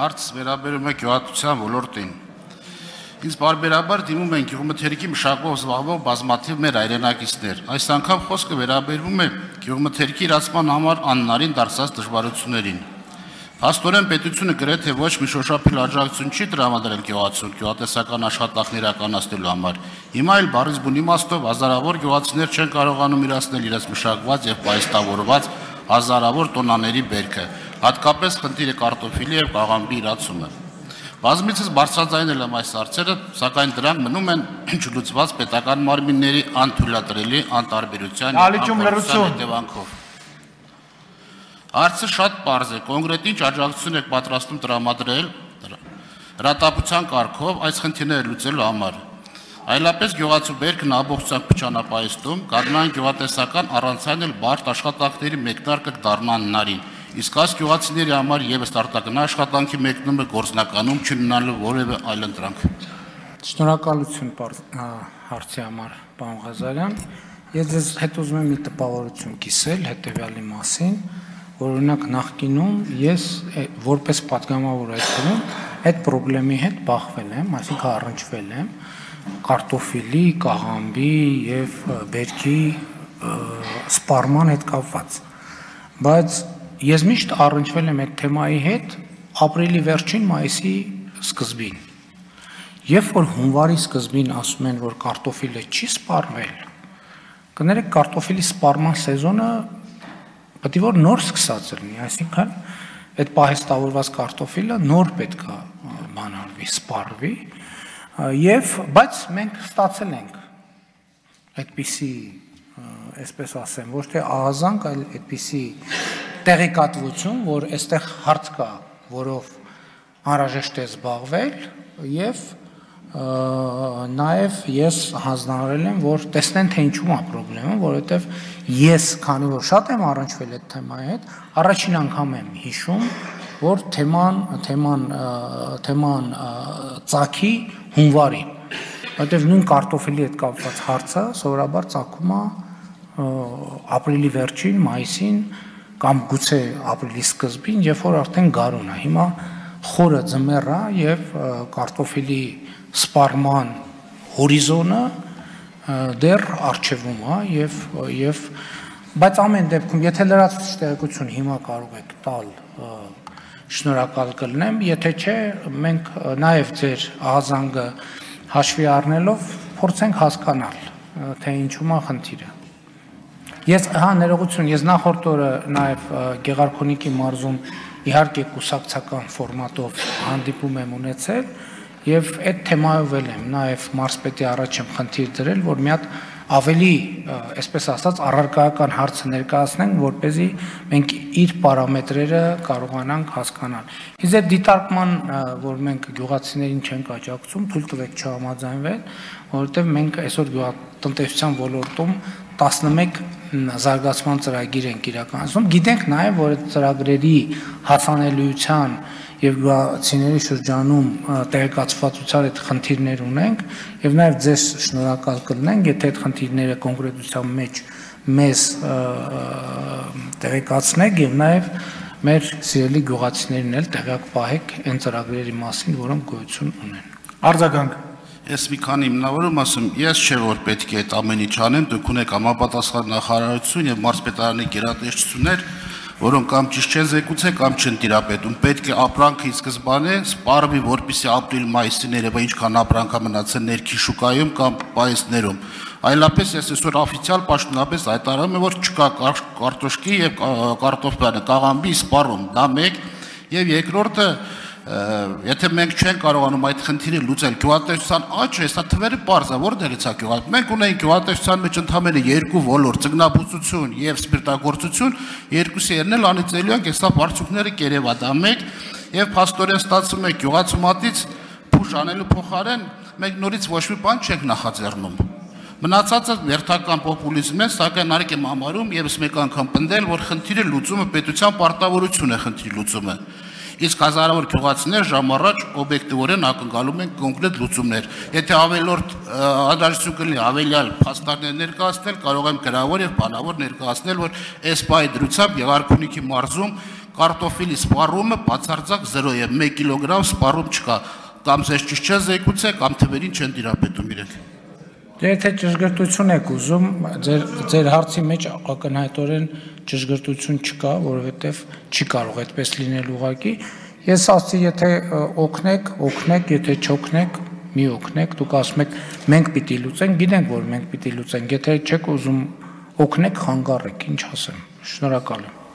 Հարց վերաբերում է գյուղատվության ոլորտին։ Ինձ բարբերաբար դիմում են գյուղմթերքի մշակով զբաղվող բազմաթիվ մեր հայրենակիցներ։ Այս անգամ խոսքը վերաբերվում է գյուղմթերքի իրացման համար աննարին դարձած դժվարություններին։ Փաստորեն պետությունը գրեթե ոչ մի շոշափել աջակցություն չի տրամադրել գյուղացուն գյուղատնտեսական աշխատանքներ իրականացնելու համար։ Հիմա էլ բարիզ բուն իմաստով հազարավոր գյուղացիներ չեն կարողանում իրացնել իրենց մշակված եւ պայստավորված հազարավոր տոնաների բերքը։ Հատկապես խնդիրը կարտոֆիլի եւ կաղամբի իրացումը։ Բազմիցս բարձրաձայնել եմ այս հարցերը, սակայն դրանք մնում են չլուծված պետական մարմինների անթույլատրելի անտարբերության հետևանքով։ Հարցը շատ པարզ է, կոնկրետ ինչ աջակցություն եք պատրաստում տրամադրել հրատապության կարգով այս խնդիրները լուծելու համար։ Այլապես գյուղացու բերքն ամբողջությամբ փչանապայստում, կառնան գյուղատեսական առանցայն էլ բարդ աշխատանքների մեկնարկը դառնան հնարին։ Իսկ այս գյուղացիների համար եւս արտակնա աշխատանքի մեկնումը գործնականում չունենալու որևէ այլ ընտրանք։ Շնորհակալություն հարցի համար, պարոն Ղազարյան։ Ես ձեզ հետ ուզում եմ մի տպավորություն կիսել հետեւյալի մասին, որ օրինակ նախկինում ես որպես պատգամավոր այդքան այդ խնդրեմի հետ բախվել եմ, այսինքն առնչվել եմ կարտոֆիլի, կաղամբի եւ բերքի սպառման հետ կապված։ Բայց ես միշտ առնչվել եմ այդ թեմայի հետ ապրիլի վերջին մայիսի սկզբին։ Երբ որ հունվարի սկզբին ասում են, որ կարտոֆիլը չի սպառվել, կներեք կարտոֆիլի սպառման սեզոնը Պետք է որ նոր սկսած լինի, այսինքն այդ պահեստավորված կարտոֆիլը նոր պետք է բանալվի, սպառվի, եւ բայց մենք ստացել ենք այդպիսի այսպես ասեմ, ոչ թե ահազանգ, այլ այդպիսի տեղեկատվություն, որ այստեղ հարց կա, որով անհրաժեշտ է զբաղվել եւ նաև ես հանձնարարել եմ, որ տեսնեն թե ինչու՞մ է խնդրեմը, որովհետև ես, քանի որ շատ եմ առնչվել այդ թեմայի հետ, առաջին անգամ եմ հիշում, որ թեման թեման թեման ցակի հունվարին, որովհետև նույն կարտոֆիլի հետ կապված հարցը սովորաբար ցակում է ապրիլի վերջին, մայիսին կամ գուցե ապրիլի սկզբին, երբ որ արդեն գարուն է։ Հիմա խորը ձմեռ է եւ կարտոֆիլի սպառման հորիզոնը դեռ արժևում է եւ եւ բայց ամեն դեպքում եթե լրացուցիչ տեղեկություն հիմա կարող եք տալ շնորհակալ կլնեմ եթե չէ մենք նաեւ ձեր ահազանգը հաշվի առնելով փորձենք հասկանալ թե ինչու՞մ է խնդիրը Ես հա ներողություն, ես նախորդ օրը նաև Գեղարքունիքի մարզում իհարկե կուսակցական ֆորմատով հանդիպում եմ ունեցել, Եվ այդ թեմայով էլ եմ նաև մարսպետի առաջ եմ խնդիր դրել, որ մի հատ ավելի, այսպես ասած, առարկայական հարցը ներկայացնենք, որ เป զի մենք իր պարամետրերը կարողանանք հասկանալ։ Իսկ այդ դիտարկման, որ մենք գյուղացիներին չենք աջակցում, թույլ տվեք չհամաձայնվել, որովհետև մենք այսօր գյուղատնտեսության ոլորտում 11 զարգացման ծրագիր ենք իրականացնում։ Գիտենք նաև, որ այդ ծրագրերի հասանելիության եւ գյուղացիների շրջանում տեղեկացվածության այդ խնդիրներ ունենք եւ նաեւ ձեզ շնորհակալ կլինենք, եթե այդ խնդիրները կոնկրետության մեջ մեզ տեղեկացնեք եւ նաեւ մեր սիրելի գյուղացիներին էլ տեղյակ պահեք այն ծրագրերի մասին, որոնք գոյություն ունեն։ Արձագանք Ես մի քանի հիմնավորում ասում, ես չէ որ պետք է այդ ամեն ինչ անեմ, դուք ունեք համապատասխան նախարարություն եւ մարզպետարանի գերատեսչություններ, որոնք կամ ճիշտ չեն զեկուցե կամ չեն տիրապետում։ Պետք է ապրանքը ի սկզբանե սպառվի, որպիսի ապրիլ-մայիսին երևա ինչքան ապրանքա մնացել ներքի շուկայում կամ պայեսներում։ Այլապես ես այսօր օֆիցիալ պաշտոնապես հայտարարում եմ, որ չկա կարտոշկի եւ կարտոֆիլի կաղամբի սպառում։ Դա մեկ եւ երկրորդը եթե մենք չենք կարողանում այդ խնդիրը լուծել գյուղատնտեսության աճը, հեսա թվերը པարզ է, որտեղից է գյուղատ։ Մենք ունենք գյուղատնտեսության մեջ ընդամենը երկու ոլորտ՝ ձգնաբուծություն եւ սպիրտագործություն, երկուսի երնել անիծելու ենք, հեսա բարձուկները կերևա դա մեկ եւ փաստորեն ստացվում է գյուղացու մատից փուշ անելու փոխարեն մենք նորից ոչ մի բան չենք նախաձեռնում։ Մնացածը ներթական պոպուլիզմ է, սակայն արեք եմ համարում եւս մեկ անգամ պնդել, որ խնդիրը լուծումը պետության պարտավորություն է խնդրի լուծումը իսկ հազարավոր գյուղացիներ ժամ առաջ օբյեկտիվորեն ակնկալում են կոնկրետ լուծումներ։ Եթե ավելորդ անդրաժություն կլինի ավելյալ փաստարկներ ներկայացնել, կարող եմ գրավոր եւ բանավոր ներկայացնել, որ այս բայ դրությամբ Եղարքունիքի մարզում կարտոֆիլի սպառումը բացարձակ 0 է, 1 կիլոգրամ սպառում չկա, կամ ձեզ ճիշտ չեն զեկուցե, կամ թվերին չեն դիրապետում իրենք։ եթե ճշգրտություն եք ուզում, ձեր ձեր հարցի մեջ ակնհայտորեն ճշգրտություն չկա, որովհետև չի կարող այդպես լինել ուղակի։ Ես ասացի, եթե օգնեք, օգնեք, եթե չօգնեք, մի օգնեք, դուք ասում եք մենք պիտի լուծենք, գիտենք որ մենք պիտի լուծենք, եթե չեք ուզում օգնեք, խանգարեք, ինչ ասեմ։ Շնորհակալ եմ։